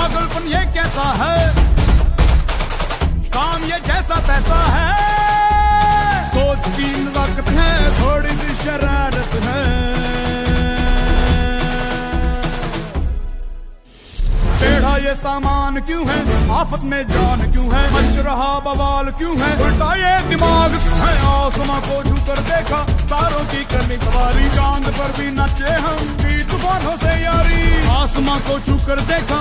पागलपन ये कैसा है? काम ये जैसा तैसा है। सोच की वक्त है, थोड़ी सी शरारत है। टेढ़ा ये सामान क्यों है? आफत में जान क्यों है? मच रहा बवाल क्यों है? उल्टा ये दिमाग क्यों है? आसमां को छू कर देखा, तारों की करनी सवारी, चाँद पर भी नचे हम भी तूफानों से यारी। आसमां को छू कर देखा